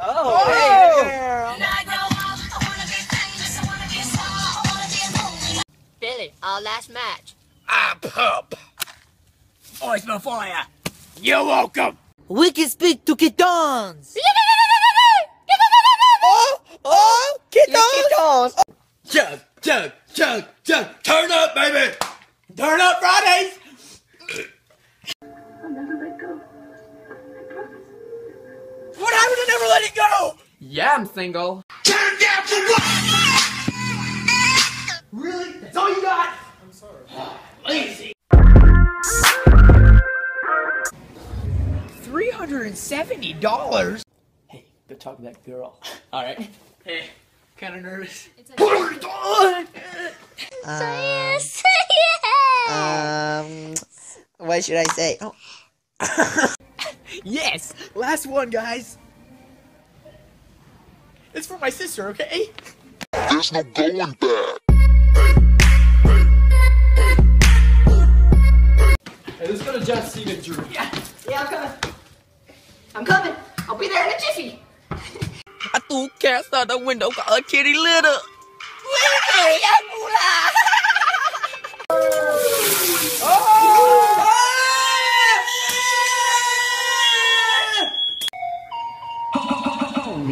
Oh, hey, Billy, our last match. Ah, pup. Always my fire. You're welcome. We can speak to kittens. Oh, oh, kittens. Chug, chug, chug, chug. Turn up, baby. Turn up Fridays. Let it go? Yeah, I'm single. Turn down for what? Really? That's all you got? I'm sorry. Lazy. Three hundred and seventy dollars. Hey, go talk to that girl. All right. Hey, kind of nervous. Um, what should I say? Oh, yes, last one, guys. It's for my sister, okay? There's no going back. Hey, let's go to John Stevens' room. Yeah, I'm coming. I'm coming. I'll be there in a jiffy. I threw cats out the window, got a kitty litter.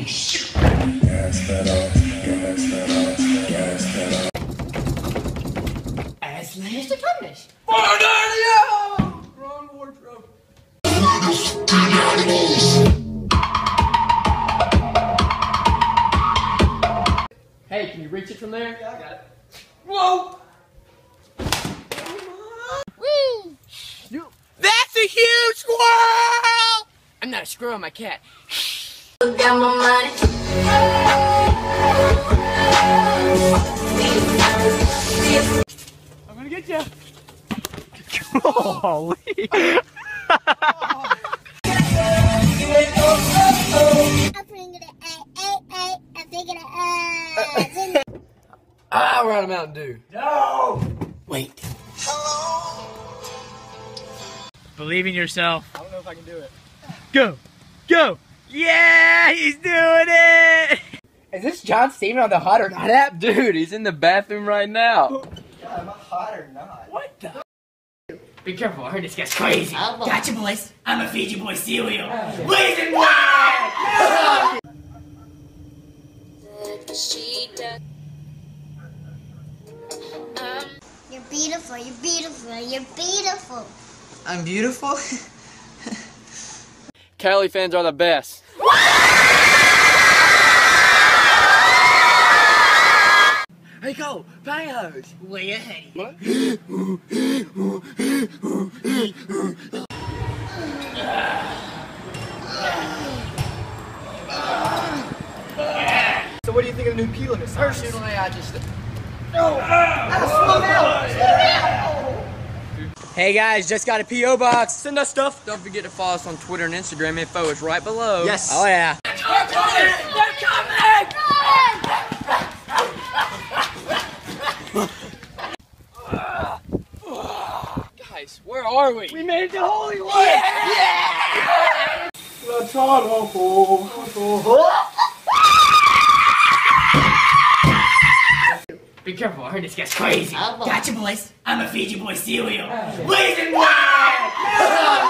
As Mr. Punish. Wrong wardrobe. Hey, can you reach it from there? Yeah, I got it. Whoa! That's a huge squirrel! I'm not a squirrel, I'm cat. Got my money. Taking it at Ah, we're out of Mountain Dew. No! Wait. Believe in yourself. I don't know if I can do it. Go! Go! Yeah! He's doing it! Is this John Steven on the hot or not app? Dude, he's in the bathroom right now. Am I hot or not? What the? Be careful, I heard this gets crazy. Gotcha, boys. I'm a Fiji boy cereal. Blazing wild! You're beautiful, you're beautiful, you're beautiful. I'm beautiful. Cali fans are the best. Hey, go! Bang hose! Way ahead. What? so what do you think of the new Peel Personally, I just. Hey guys, just got a P.O. box. Send us stuff. Don't forget to follow us on Twitter and Instagram. Info is right below. Yes. Oh yeah. Guys, where are we? We made it to Hollywood! Yeah! Let's go! Be careful, I heard this gets crazy. Gotcha, boys. I'm a Fiji boy cereal. Blazing wild!